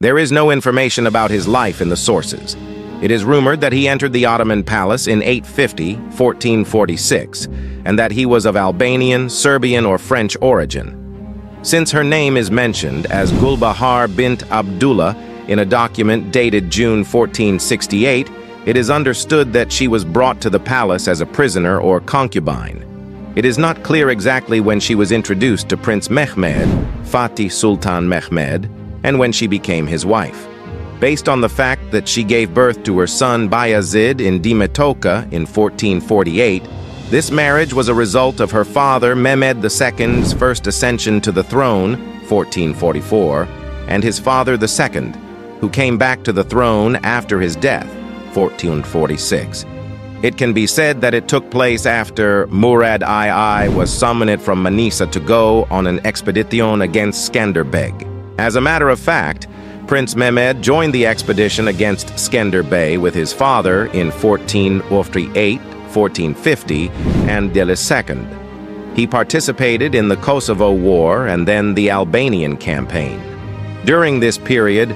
There is no information about his life in the sources. It is rumored that he entered the Ottoman palace in 850, 1446, and that he was of Albanian, Serbian, or French origin. Since her name is mentioned as Gulbahar bint Abdullah in a document dated June 1468, it is understood that she was brought to the palace as a prisoner or concubine. It is not clear exactly when she was introduced to Prince Mehmed, Fatih Sultan Mehmed, and when she became his wife based on the fact that she gave birth to her son Bayazid in Dimetoka in 1448, this marriage was a result of her father Mehmed II's first ascension to the throne, 1444, and his father II, who came back to the throne after his death, 1446. It can be said that it took place after Murad II was summoned from Manisa to go on an expedition against Skanderbeg. As a matter of fact, Prince Mehmed joined the expedition against Skender Bey with his father in 1448, 1450, and II. He participated in the Kosovo War and then the Albanian campaign. During this period,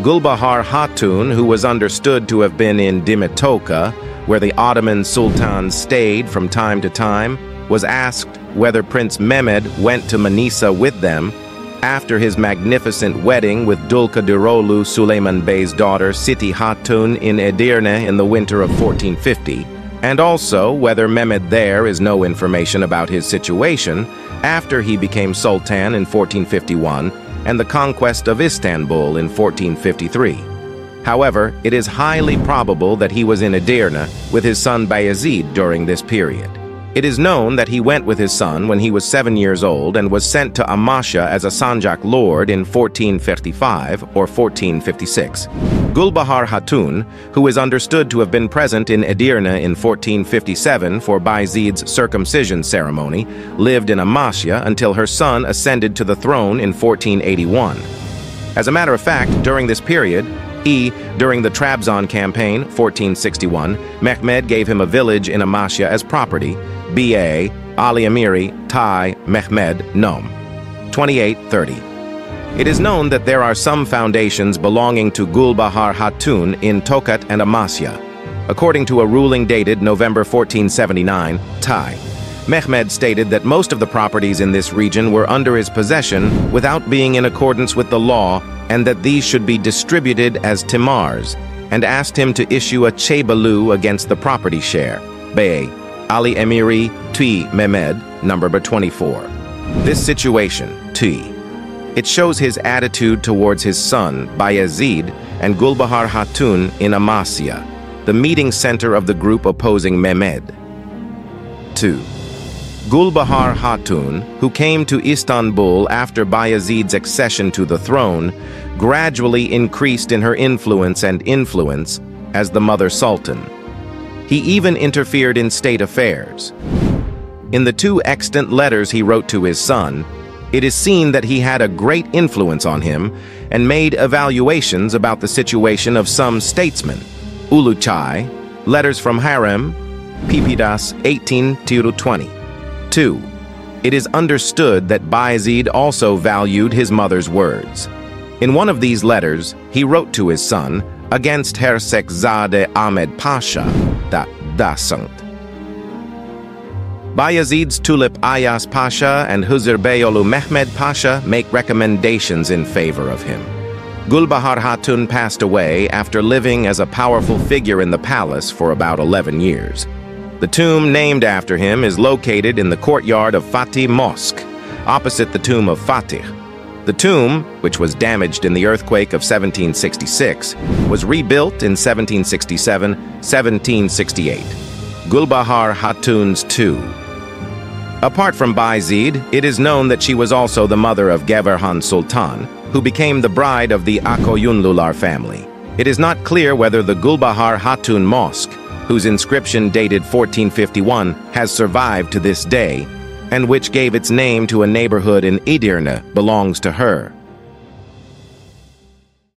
Gulbahar Hatun, who was understood to have been in Dimetoka, where the Ottoman Sultan stayed from time to time, was asked whether Prince Mehmed went to Manisa with them after his magnificent wedding with Dulkadiroğlu Suleiman Bey's daughter Siti Hatun in Edirne in the winter of 1450, and also whether Mehmed there is no information about his situation after he became Sultan in 1451 and the conquest of Istanbul in 1453. However, it is highly probable that he was in Edirne with his son Bayezid during this period. It is known that he went with his son when he was seven years old and was sent to Amasya as a Sanjak lord in 1455 or 1456. Gulbahar Hatun, who is understood to have been present in Edirne in 1457 for Bayezid's circumcision ceremony, lived in Amasya until her son ascended to the throne in 1481. As a matter of fact, during this period, he, during the Trabzon campaign, 1461, Mehmed gave him a village in Amasya as property, B.A., Ali Emiri, Tai, Mehmed, Nom. 2830. It is known that there are some foundations belonging to Gulbahar Hatun in Tokat and Amasya. According to a ruling dated November 1479, Thai, Mehmed stated that most of the properties in this region were under his possession without being in accordance with the law and that these should be distributed as timars, and asked him to issue a chebalu against the property share, Bey, Ali Emiri, Tui Mehmed, number 24. This situation, Tui, it shows his attitude towards his son, Bayezid, and Gulbahar Hatun in Amasya, the meeting center of the group opposing Mehmed. 2. Gulbahar Hatun, who came to Istanbul after Bayezid's accession to the throne, gradually increased in her influence and influence as the mother sultan. He even interfered in state affairs. In the two extant letters he wrote to his son, it is seen that he had a great influence on him and made evaluations about the situation of some statesmen. Uluchai, Letters from Harem, Pipidas 18-20. 2. It is understood that Bayezid also valued his mother's words. In one of these letters, he wrote to his son against Hersekzade Ahmed Pasha, that Dasant. Bayezid's Tulip Ayas Pasha and Huzur Beyolu Mehmed Pasha make recommendations in favor of him. Gulbahar Hatun passed away after living as a powerful figure in the palace for about 11 years. The tomb named after him is located in the courtyard of Fatih Mosque, opposite the tomb of Fatih. The tomb, which was damaged in the earthquake of 1766, was rebuilt in 1767-1768. Gulbahar Hatun's tomb. Apart from Bayezid, it is known that she was also the mother of Gevherhan Sultan, who became the bride of the Akkoyunlular family. It is not clear whether the Gulbahar Hatun Mosque whose inscription dated 1451 has survived to this day, and which gave its name to a neighborhood in Edirne belongs to her.